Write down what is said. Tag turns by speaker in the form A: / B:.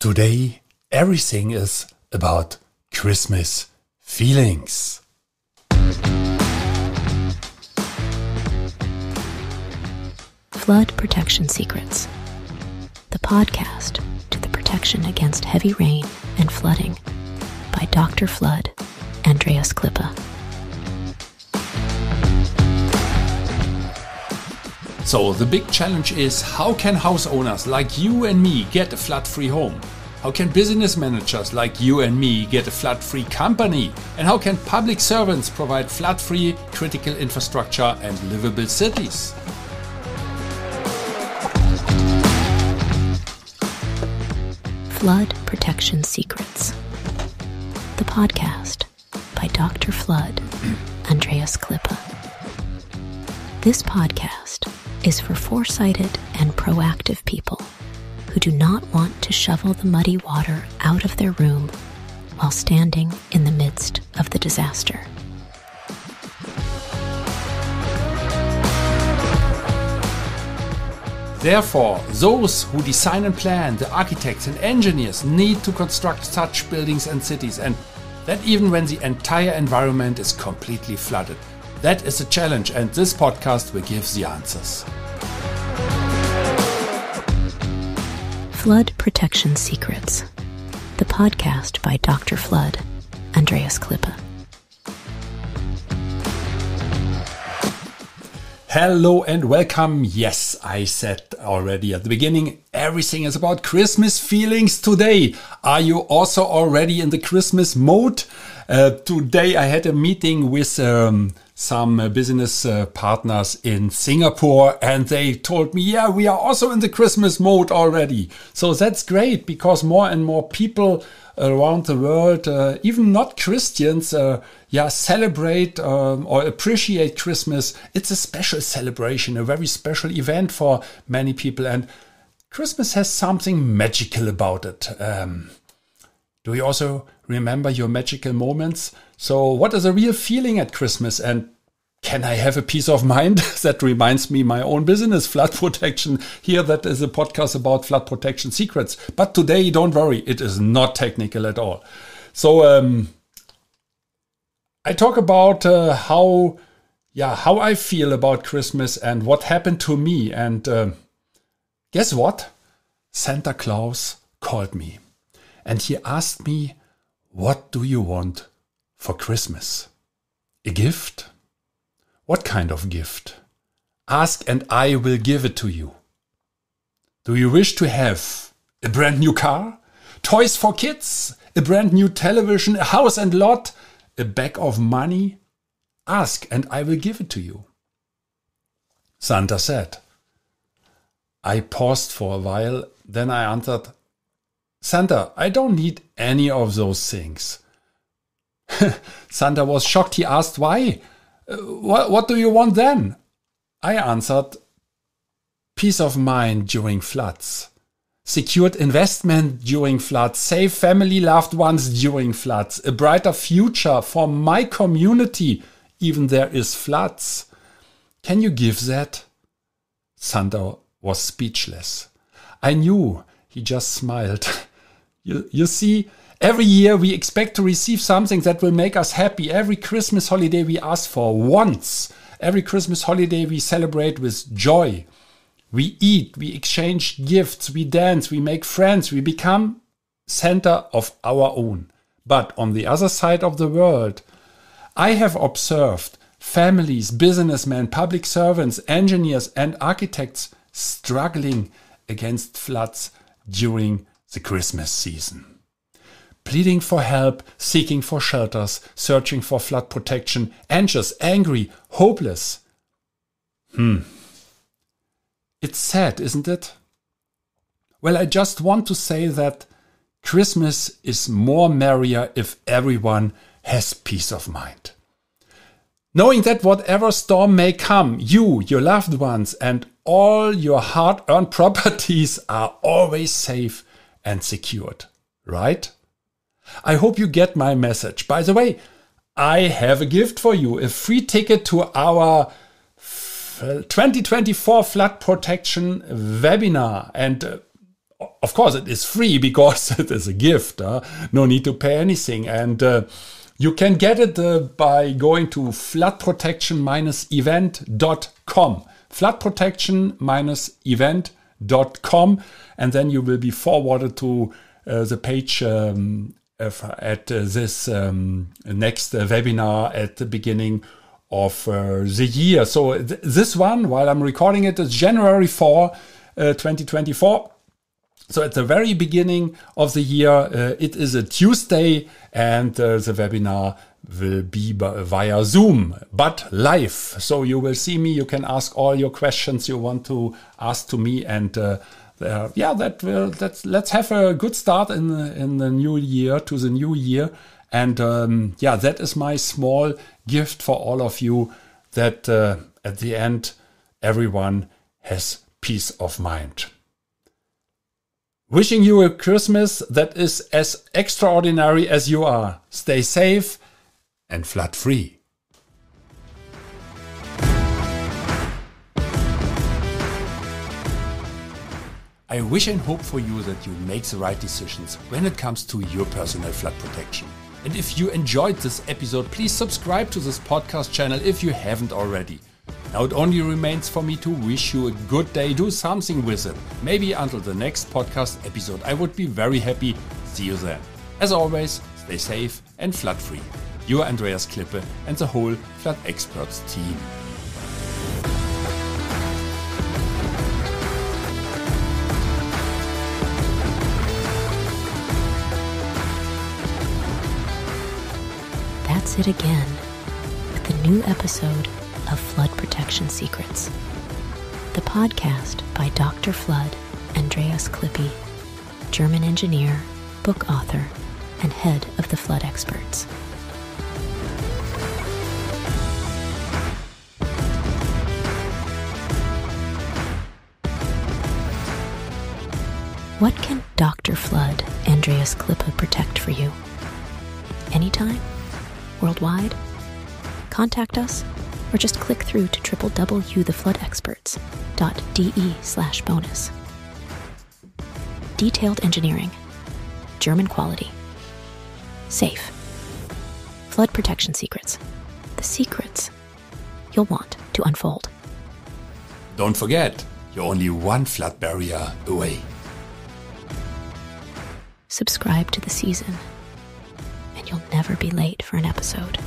A: Today, everything is about Christmas feelings.
B: Flood Protection Secrets, the podcast to the protection against heavy rain and flooding by Dr. Flood, Andreas Klippe.
A: So, the big challenge is how can house owners like you and me get a flood free home? How can business managers like you and me get a flood free company? And how can public servants provide flood free critical infrastructure and livable cities?
B: Flood Protection Secrets, the podcast by Dr. Flood, Andreas Klippe. This podcast is for foresighted and proactive people who do not want to shovel the muddy water out of their room while standing in the midst of the disaster.
A: Therefore, those who design and plan, the architects and engineers, need to construct such buildings and cities, and that even when the entire environment is completely flooded. That is a challenge, and this podcast will give the answers.
B: Flood Protection Secrets, the podcast by Dr. Flood, Andreas Klippe.
A: Hello and welcome. Yes, I said already at the beginning, everything is about Christmas feelings today. Are you also already in the Christmas mode? Uh, today I had a meeting with um, some uh, business uh, partners in Singapore and they told me, yeah, we are also in the Christmas mode already. So that's great because more and more people around the world, uh, even not Christians, uh, yeah, celebrate um, or appreciate Christmas. It's a special celebration, a very special event for many people. And Christmas has something magical about it. Um, do you also remember your magical moments? So, what is a real feeling at Christmas? And can I have a peace of mind? that reminds me my own business, flood protection. Here, that is a podcast about flood protection secrets. But today, don't worry, it is not technical at all. So, um, I talk about uh, how, yeah, how I feel about Christmas and what happened to me. And uh, guess what? Santa Claus called me, and he asked me, "What do you want for Christmas? A gift?" What kind of gift? Ask and I will give it to you. Do you wish to have a brand new car? Toys for kids? A brand new television? A house and lot? A bag of money? Ask and I will give it to you. Santa said. I paused for a while, then I answered, Santa, I don't need any of those things. Santa was shocked. He asked why. Uh, what, what do you want then? I answered, peace of mind during floods, secured investment during floods, save family loved ones during floods, a brighter future for my community, even there is floods. Can you give that? Santa was speechless. I knew he just smiled. you, you see, Every year we expect to receive something that will make us happy. Every Christmas holiday we ask for once. Every Christmas holiday we celebrate with joy. We eat, we exchange gifts, we dance, we make friends, we become center of our own. But on the other side of the world, I have observed families, businessmen, public servants, engineers, and architects struggling against floods during the Christmas season pleading for help, seeking for shelters, searching for flood protection, anxious, angry, hopeless. Hmm. It's sad, isn't it? Well, I just want to say that Christmas is more merrier if everyone has peace of mind. Knowing that whatever storm may come, you, your loved ones, and all your hard earned properties are always safe and secured, right? I hope you get my message. By the way, I have a gift for you a free ticket to our 2024 flood protection webinar. And uh, of course, it is free because it is a gift. Uh, no need to pay anything. And uh, you can get it uh, by going to floodprotection-event.com. Floodprotection-event.com. And then you will be forwarded to uh, the page um, at uh, this um, next uh, webinar at the beginning of uh, the year. So th this one, while I'm recording it, is January 4, 2024. So at the very beginning of the year, uh, it is a Tuesday and uh, the webinar will be via Zoom, but live. So you will see me. You can ask all your questions you want to ask to me. And uh, yeah, that will, that's, let's have a good start in the, in the new year to the new year. And um, yeah, that is my small gift for all of you that uh, at the end, everyone has peace of mind. Wishing you a Christmas that is as extraordinary as you are. Stay safe and flood free. I wish and hope for you that you make the right decisions when it comes to your personal flood protection. And if you enjoyed this episode, please subscribe to this podcast channel if you haven't already. Now it only remains for me to wish you a good day. Do something with it. Maybe until the next podcast episode. I would be very happy. See you then. As always, stay safe and flood free. Your Andreas Klippe and the whole Flood Experts team.
B: That's it again with the new episode of Flood Protection Secrets, the podcast by Dr. Flood Andreas Klippe, German engineer, book author, and head of the flood experts. What can Dr. Flood Andreas Klippe protect for you? Anytime? Worldwide? Contact us or just click through to www.thefloodexperts.de slash bonus. Detailed engineering, German quality, safe, flood protection secrets, the secrets you'll want to unfold.
A: Don't forget, you're only one flood barrier away.
B: Subscribe to the season, and you'll never be late for an episode.